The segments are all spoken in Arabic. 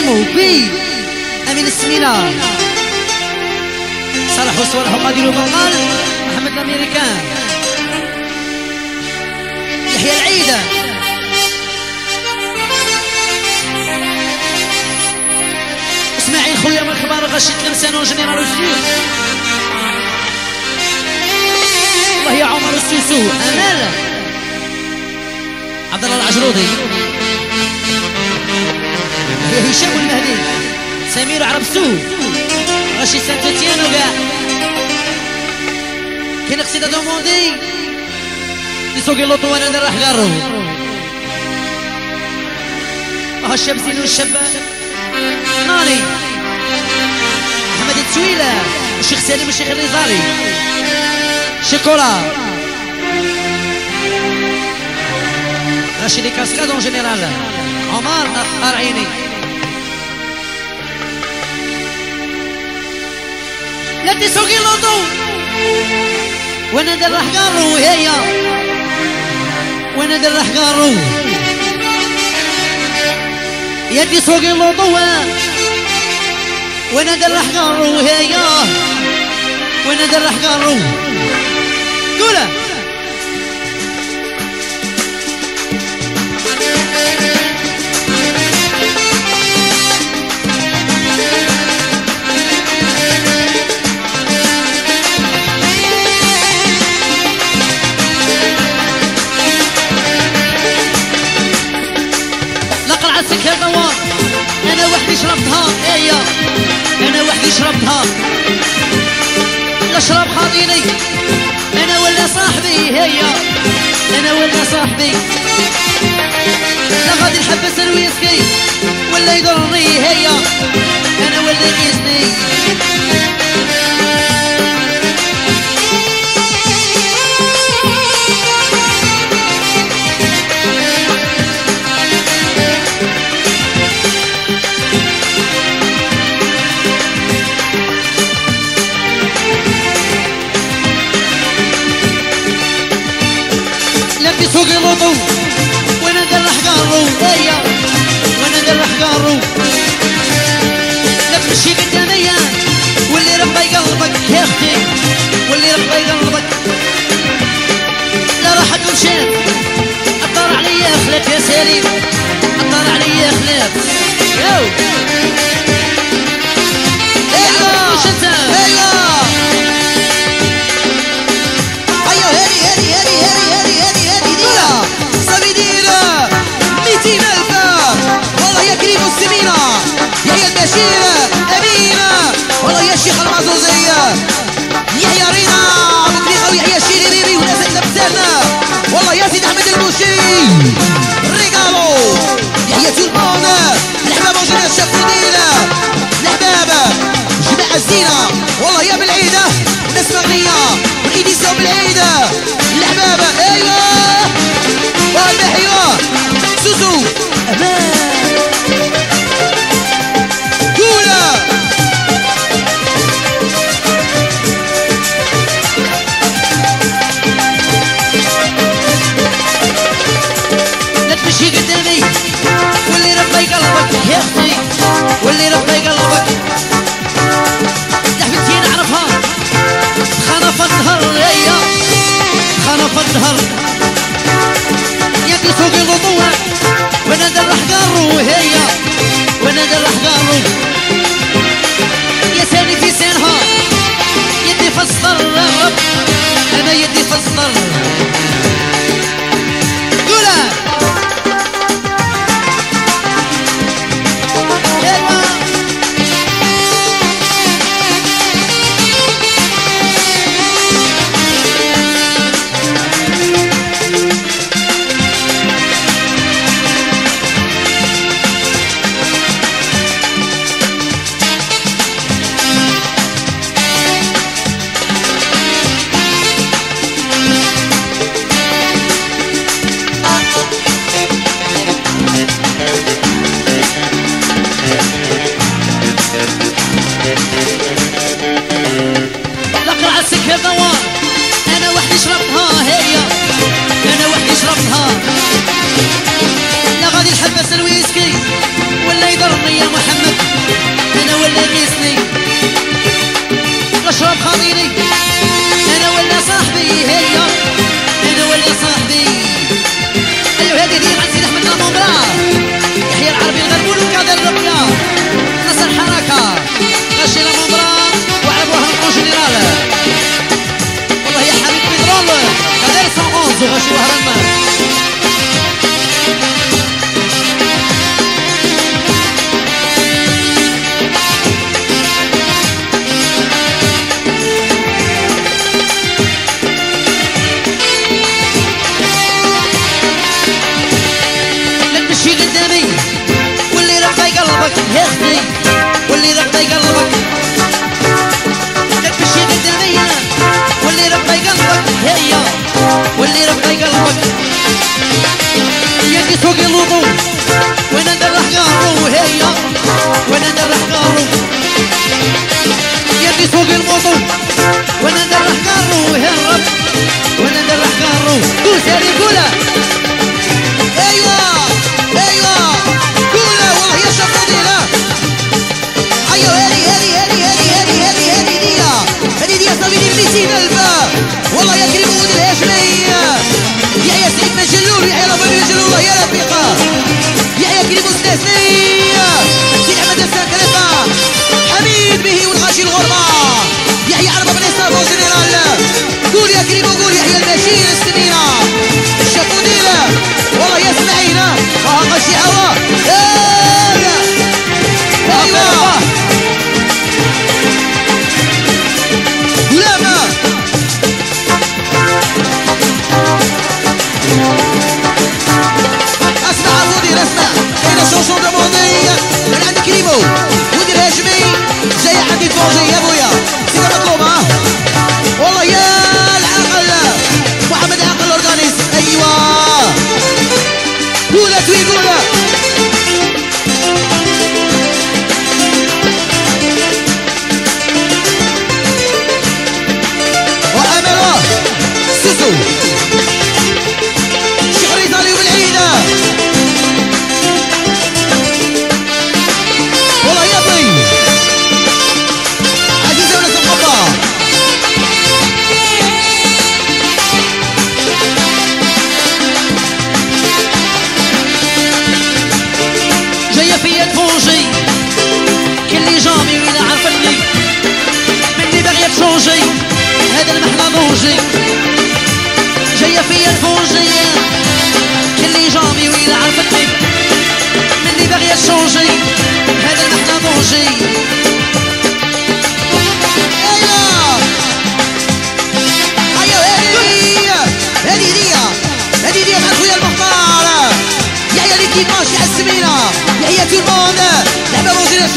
كريمو بي أمين السمينة صلاح وصالح وقادر وبرقال محمد الأمريكان يحيى العيدة. إسماعيل خويا من كبار غشيت لمسان جنرال السوس الله يا عمر السوسو. أمال. عبد الله العجرودي. هشام المهدي سمير عربسو غشي سانت تيانو كاع كاين قصيده دوموندي يسوقي لوطو وأنا راح غارو. ها الشاب زينو الشاب ناري محمد التويلة. الشيخ سالم الشيخ الريزاري شيكولا راشد كاسكاد اون جينيرال عمر قرعيني لا تسوقي لوطو وأنا در قارو هي وأنا در قارو يدي سوق اللوطو وأنا در قارو هي وأنا در قارو قوله لقرعة سكر دوار. أنا وحدي شربتها. ايا أنا وحدي شربتها. اشرب خاطيني أنا ولا صاحبي. هيا أنا ولا صاحبي. لا غادي نحبس الويسكي ولا يضرني. هيا أنا ولا يقيسني يا أختي واللي ربي قلبك لا راح اكون شاب اطار علي خلاف يا سليم اطار علي خلاف يو. أيوه وش انت أيوه أيوه المعزوزية يحيى رينا والله يا سيد أحمد الموشي ريغالو. يحيى تولمون الحباب وجميع الشاب ديرة الحباب جماعة الزينة. والله يا بالعيدة وناس مغنية والعيد يساو بالعيدة. الحبابة أيوه. درح قارو هي وأنا درح قارو يا ساني في سنها يدي فصل أنا يدي فصل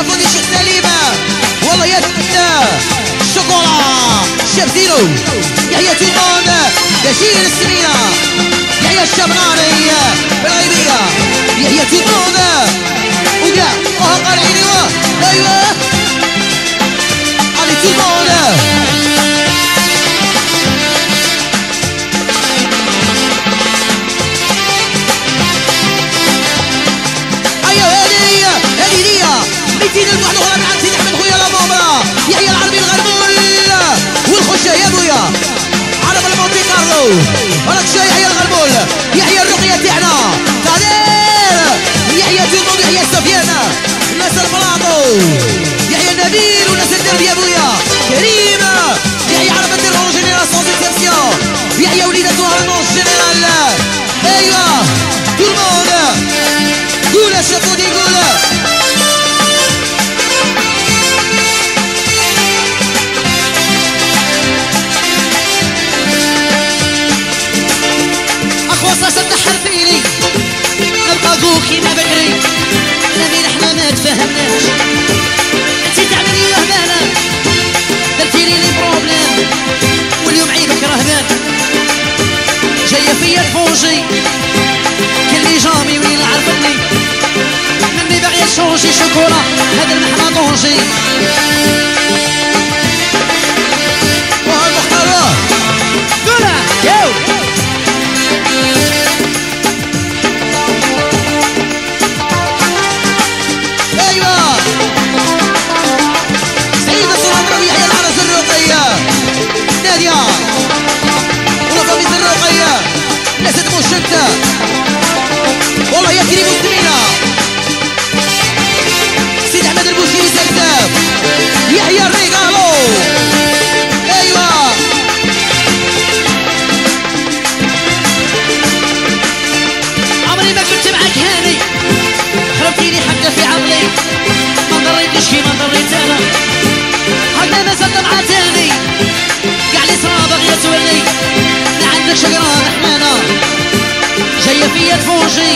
كفوني شيخ سليمة. والله يا تمنى شوكولا شيف زيرو يحيى تومان بشير السمينة. يحيى الشبراني بالعيبية يحيى تومان وقع وهقر عيني أيوه علي تومان راك جاي يحيى الغربول. يحيى الرقية تاعنا تعديل يحيى تيمون يحيى سفيان ناس البلاطو يحيى النبيل وناس الدرب يا بويا يحيى الريقالو أيوه عمري ما كنت معاك هاني خربتيني حتى في عقلي ما ضريتش كيما ضريت أنا حتى ما زلت مع تاني كاع صرا باغية تولي لا عندك شقران حمانة جاية فيا تفوجي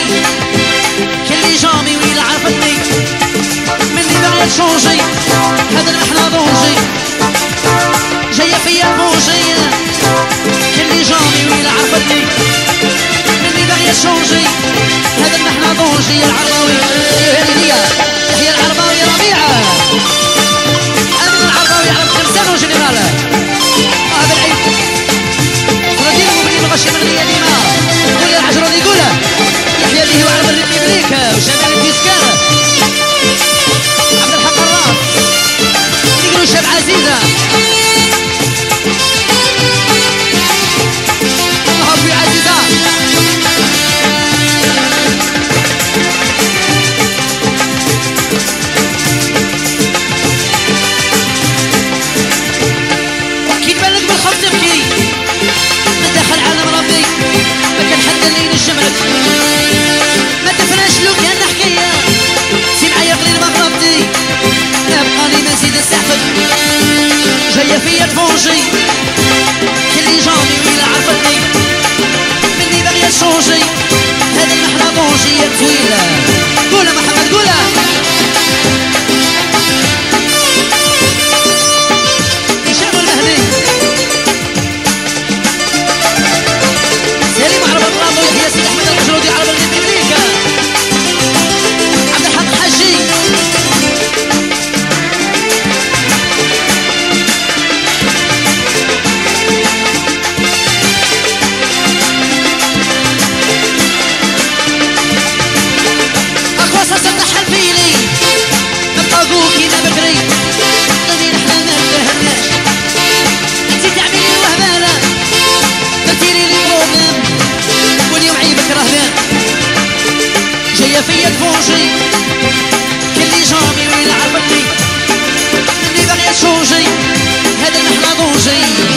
Jersey.